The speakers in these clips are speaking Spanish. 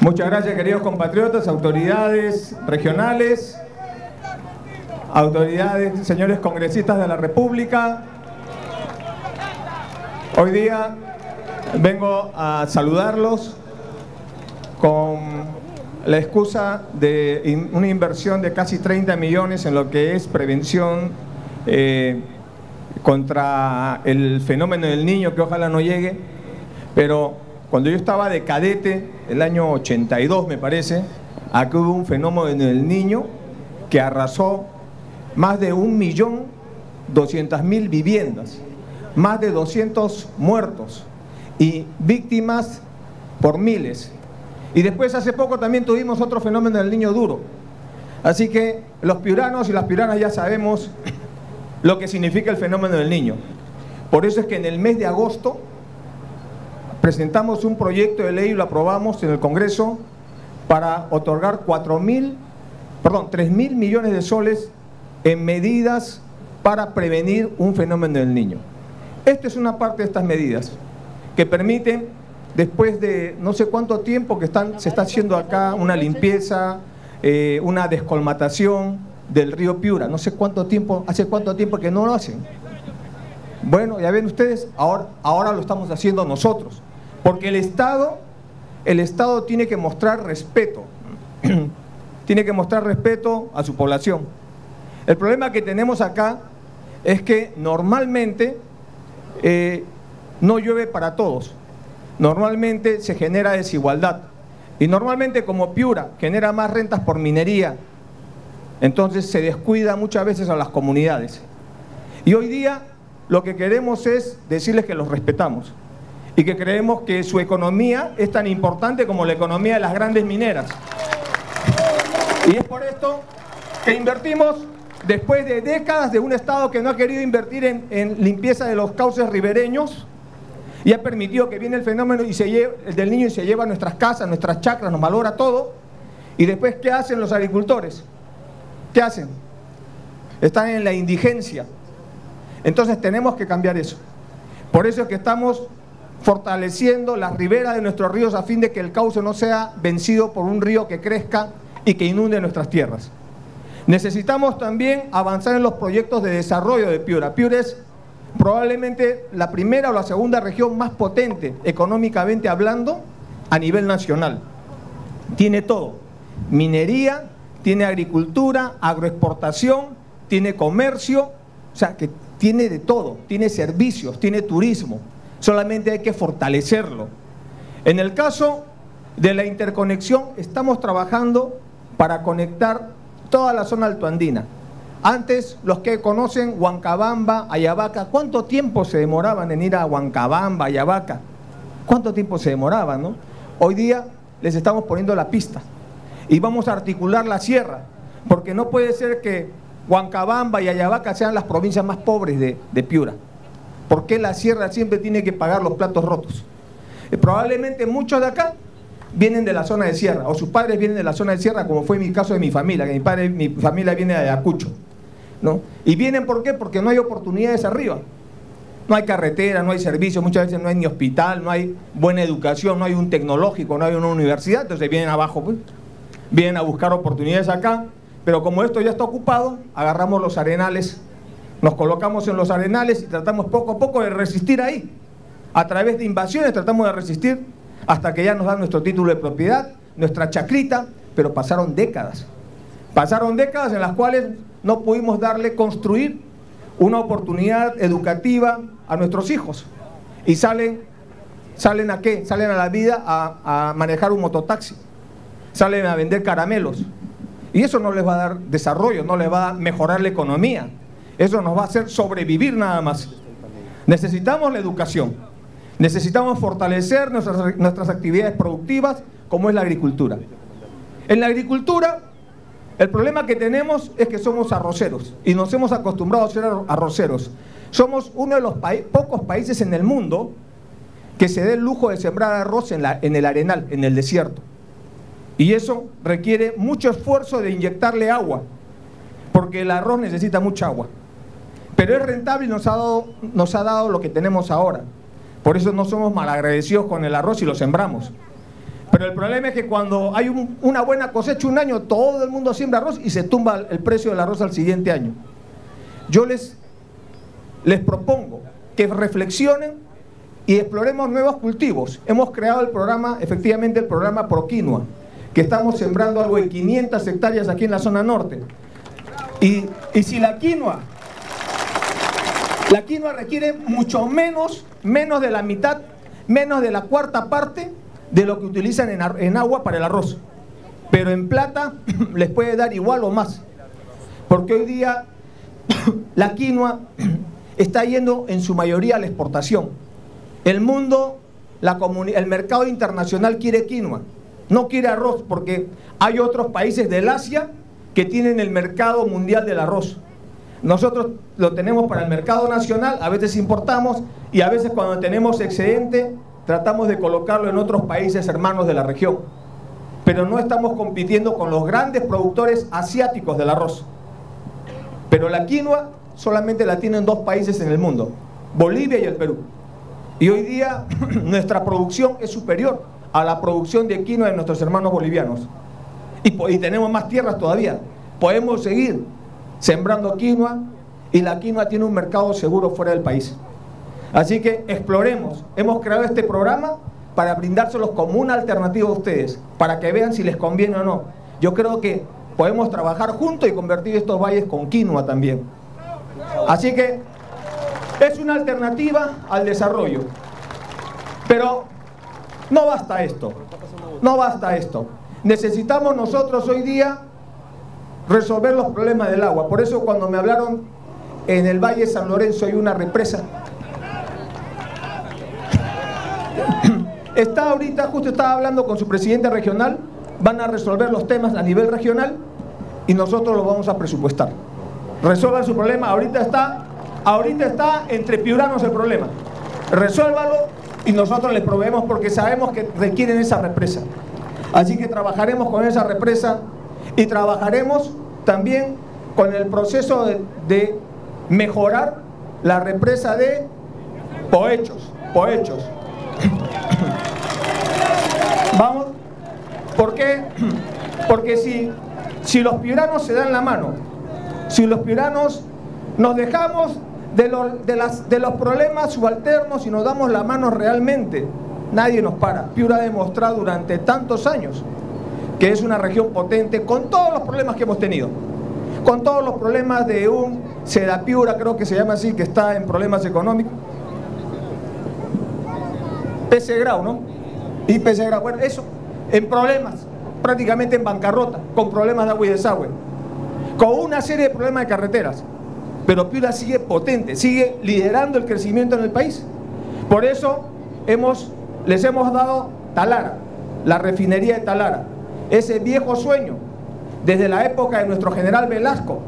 Muchas gracias, queridos compatriotas, autoridades regionales, autoridades, señores congresistas de la República. Hoy día vengo a saludarlos con la excusa de una inversión de casi 30 millones en lo que es prevención eh, contra el fenómeno del niño, que ojalá no llegue, pero cuando yo estaba de cadete, el año 82 me parece, aquí hubo un fenómeno del niño que arrasó más de un millón doscientas mil viviendas, más de 200 muertos y víctimas por miles. Y después hace poco también tuvimos otro fenómeno del niño duro. Así que los piuranos y las piuranas ya sabemos lo que significa el fenómeno del niño. Por eso es que en el mes de agosto presentamos un proyecto de ley y lo aprobamos en el Congreso para otorgar 4 mil, perdón, 3 mil millones de soles en medidas para prevenir un fenómeno del niño. Esta es una parte de estas medidas que permiten, después de no sé cuánto tiempo que están, se está haciendo acá una limpieza, eh, una descolmatación del río Piura, no sé cuánto tiempo, hace cuánto tiempo que no lo hacen. Bueno, ya ven ustedes, ahora, ahora lo estamos haciendo nosotros, porque el Estado, el Estado tiene que mostrar respeto, tiene que mostrar respeto a su población. El problema que tenemos acá es que normalmente eh, no llueve para todos, normalmente se genera desigualdad y normalmente como Piura genera más rentas por minería, entonces se descuida muchas veces a las comunidades. Y hoy día lo que queremos es decirles que los respetamos y que creemos que su economía es tan importante como la economía de las grandes mineras. Y es por esto que invertimos después de décadas de un Estado que no ha querido invertir en, limpieza de los cauces ribereños y ha permitido que viene el fenómeno y se del niño y se lleva a nuestras casas, nuestras chacras, nos valora todo. Y después, ¿qué hacen los agricultores? ¿Qué hacen? Están en la indigencia. Entonces tenemos que cambiar eso. Por eso es que estamos fortaleciendo las riberas de nuestros ríos a fin de que el cauce no sea vencido por un río que crezca y que inunde nuestras tierras. Necesitamos también avanzar en los proyectos de desarrollo de Piura. Piura es probablemente la primera o la segunda región más potente económicamente hablando a nivel nacional. Tiene todo, minería, tiene agricultura, agroexportación, tiene comercio, o sea que tiene de todo, tiene servicios, tiene turismo, solamente hay que fortalecerlo. En el caso de la interconexión, estamos trabajando para conectar toda la zona altoandina. Antes, los que conocen Huancabamba, Ayabaca, ¿cuánto tiempo se demoraban en ir a Huancabamba, Ayabaca? ¿Cuánto tiempo se demoraban, no? Hoy día les estamos poniendo la pista y vamos a articular la sierra, porque no puede ser que Huancabamba y Ayabaca sean las provincias más pobres de, Piura. ¿Por qué la sierra siempre tiene que pagar los platos rotos? Eh, probablemente muchos de acá vienen de la zona de sierra, o sus padres vienen de la zona de sierra, como fue mi caso de mi familia, que mi, padre, mi familia viene de Ayacucho. ¿no? Y vienen ¿por qué? Porque no hay oportunidades arriba. No hay carretera, no hay servicios, muchas veces no hay ni hospital, no hay buena educación, no hay un tecnológico, no hay una universidad, entonces vienen abajo. Pues vienen a buscar oportunidades acá, pero como esto ya está ocupado, agarramos los arenales, nos colocamos en los arenales y tratamos poco a poco de resistir ahí. A través de invasiones tratamos de resistir hasta que ya nos dan nuestro título de propiedad, nuestra chacrita, pero pasaron décadas. Pasaron décadas en las cuales no pudimos darle construir una oportunidad educativa a nuestros hijos. Y salen, ¿salen a qué? Salen a la vida a, a manejar un mototaxi salen a vender caramelos. Y eso no les va a dar desarrollo, no les va a mejorar la economía. Eso nos va a hacer sobrevivir nada más. Necesitamos la educación. Necesitamos fortalecer nuestras, nuestras actividades productivas como es la agricultura. En la agricultura, el problema que tenemos es que somos arroceros y nos hemos acostumbrado a ser arroceros. Somos uno de los pocos países en el mundo que se dé el lujo de sembrar arroz en, el arenal, en el desierto. Y eso requiere mucho esfuerzo de inyectarle agua, porque el arroz necesita mucha agua. Pero es rentable y nos ha dado, nos ha dado lo que tenemos ahora. Por eso no somos malagradecidos con el arroz y lo sembramos. Pero el problema es que cuando hay una buena cosecha un año, todo el mundo siembra arroz y se tumba el precio del arroz al siguiente año. Yo les, les propongo que reflexionen y exploremos nuevos cultivos. Hemos creado el programa, efectivamente el programa Proquinoa, que estamos sembrando algo de 500 hectáreas aquí en la zona norte. Y, y si la quinoa, la quinoa requiere mucho menos, menos de la mitad, menos de la cuarta parte de lo que utilizan en, agua para el arroz. Pero en plata les puede dar igual o más. Porque hoy día la quinoa está yendo en su mayoría a la exportación. El mundo, el mercado internacional quiere quinoa, no quiere arroz porque hay otros países del Asia que tienen el mercado mundial del arroz. Nosotros lo tenemos para el mercado nacional, a veces importamos y a veces cuando tenemos excedente tratamos de colocarlo en otros países hermanos de la región. Pero no estamos compitiendo con los grandes productores asiáticos del arroz. Pero la quinoa solamente la tienen dos países en el mundo, Bolivia y el Perú. Y hoy día nuestra producción es superior a la producción de quinoa de nuestros hermanos bolivianos. Y, y tenemos más tierras todavía. Podemos seguir sembrando quinoa y la quinoa tiene un mercado seguro fuera del país. Así que exploremos. Hemos creado este programa para brindárselos como una alternativa a ustedes, para que vean si les conviene o no. Yo creo que podemos trabajar juntos y convertir estos valles con quinoa también. Así que es una alternativa al desarrollo. Pero no basta esto. No basta esto. Necesitamos nosotros hoy día resolver los problemas del agua. Por eso cuando me hablaron en el Valle San Lorenzo hay una represa Está ahorita, justo estaba hablando con su presidente regional, van a resolver los temas a nivel regional y nosotros los vamos a presupuestar. Resuelvan su problema, ahorita está, ahorita está entre piuranos el problema. Resuélvalo y nosotros les proveemos porque sabemos que requieren esa represa. Así que trabajaremos con esa represa y trabajaremos también con el proceso de, mejorar la represa de Poechos, Poechos. Vamos, ¿por qué? Porque si, si los piuranos se dan la mano, si los piuranos nos dejamos de los, de, las, de los problemas subalternos y nos damos la mano realmente, nadie nos para. Piura ha demostrado durante tantos años que es una región potente con todos los problemas que hemos tenido. Con todos los problemas de un Sedapiura, creo que se llama así, que está en problemas económicos. PC Grau, ¿no? Y PC Grau, bueno, eso, en problemas, prácticamente en bancarrota, con problemas de agua y desagüe, con una serie de problemas de carreteras. Pero Piura sigue potente, sigue liderando el crecimiento en el país. Por eso hemos, les hemos dado Talara, la refinería de Talara, ese viejo sueño, desde la época de nuestro general Velasco,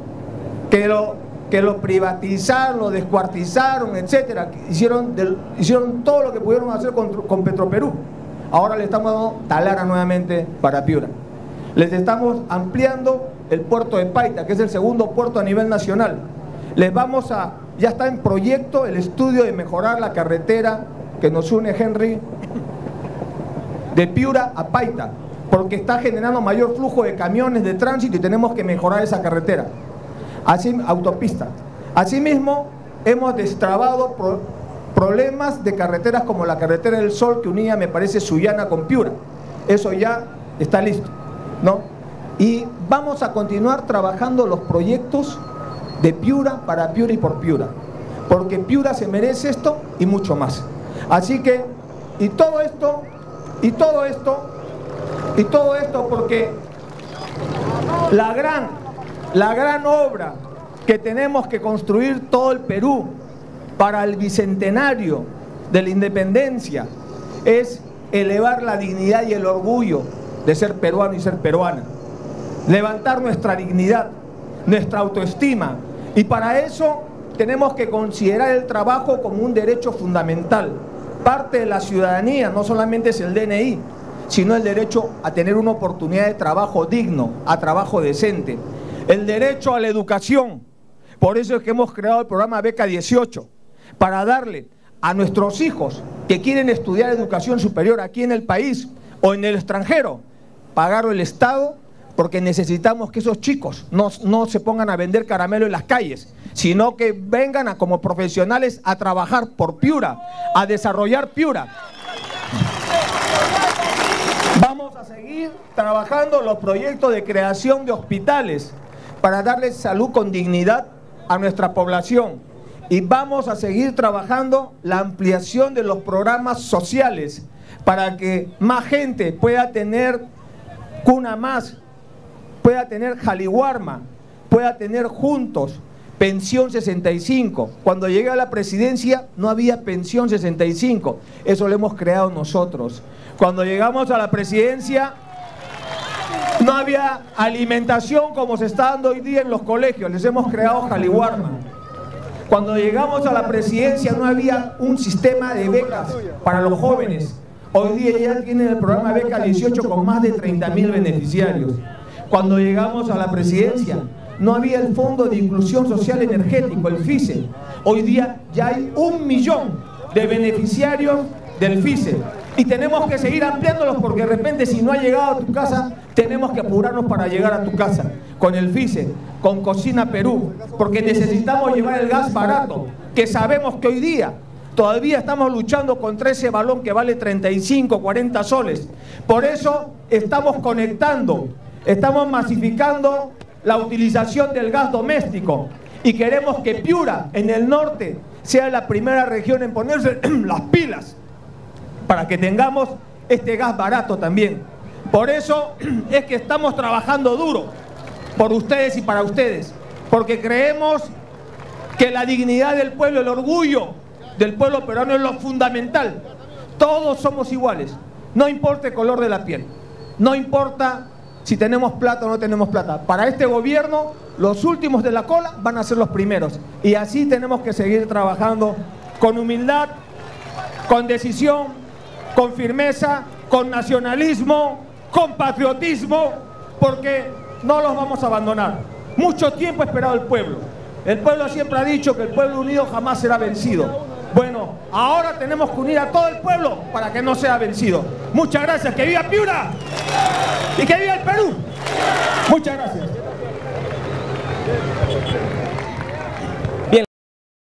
que lo que lo privatizaron, lo descuartizaron, etcétera, hicieron, hicieron todo lo que pudieron hacer con, con Petroperú. Ahora le estamos dando Talara nuevamente para Piura. Les estamos ampliando el puerto de Paita, que es el segundo puerto a nivel nacional. Les vamos a, ya está en proyecto el estudio de mejorar la carretera que nos une Henry de Piura a Paita, porque está generando mayor flujo de camiones de tránsito y tenemos que mejorar esa carretera. Así, autopista. Asimismo, hemos destrabado problemas de carreteras como la carretera del Sol que unía, me parece, Sullana con Piura. Eso ya está listo, ¿no? Y vamos a continuar trabajando los proyectos de Piura para Piura y por Piura. Porque Piura se merece esto y mucho más. Así que, y todo esto, y todo esto, y todo esto porque la gran la gran obra que tenemos que construir todo el Perú para el bicentenario de la independencia es elevar la dignidad y el orgullo de ser peruano y ser peruana. Levantar nuestra dignidad, nuestra autoestima. Y para eso tenemos que considerar el trabajo como un derecho fundamental. Parte de la ciudadanía no solamente es el DNI, sino el derecho a tener una oportunidad de trabajo digno, a trabajo decente el derecho a la educación. Por eso es que hemos creado el programa Beca 18, para darle a nuestros hijos que quieren estudiar educación superior aquí en el país o en el extranjero, pagarlo el Estado porque necesitamos que esos chicos no, no, se pongan a vender caramelo en las calles, sino que vengan a, como profesionales a trabajar por Piura, a desarrollar Piura. Vamos a seguir trabajando los proyectos de creación de hospitales para darles salud con dignidad a nuestra población. Y vamos a seguir trabajando la ampliación de los programas sociales para que más gente pueda tener cuna más, pueda tener Jaliwarma, pueda tener juntos pensión 65. Cuando llegué a la presidencia no había pensión 65. Eso lo hemos creado nosotros. Cuando llegamos a la presidencia no había alimentación como se está dando hoy día en los colegios. Les hemos creado Jaliwarma. Cuando llegamos a la presidencia no había un sistema de becas para los jóvenes. Hoy día ya tienen el programa Beca 18 con más de 30 mil beneficiarios. Cuando llegamos a la presidencia, no había el Fondo de Inclusión Social Energético, el FICE. Hoy día ya hay un millón de beneficiarios del FICE. Y tenemos que seguir ampliándolos porque de repente si no ha llegado a tu casa, tenemos que apurarnos para llegar a tu casa. Con el FICE, con Cocina Perú, porque necesitamos llevar el gas barato, que sabemos que hoy día Todavía estamos luchando contra ese balón que vale 35, 40 soles. Por eso estamos conectando, estamos masificando la utilización del gas doméstico y queremos que Piura, en el norte, sea la primera región en ponerse las pilas para que tengamos este gas barato también. Por eso es que estamos trabajando duro por ustedes y para ustedes, porque creemos que la dignidad del pueblo, el orgullo del pueblo peruano es lo fundamental. Todos somos iguales, no importa el color de la piel, no importa si tenemos plata o no tenemos plata. Para este gobierno, los últimos de la cola van a ser los primeros. Y así tenemos que seguir trabajando con humildad, con decisión, con firmeza, con nacionalismo, con patriotismo, porque no los vamos a abandonar. Mucho tiempo ha esperado el pueblo. El pueblo siempre ha dicho que el pueblo unido jamás será vencido. Bueno, ahora tenemos que unir a todo el pueblo para que no sea vencido. Muchas gracias. Que viva Piura y que viva el Perú. Muchas gracias.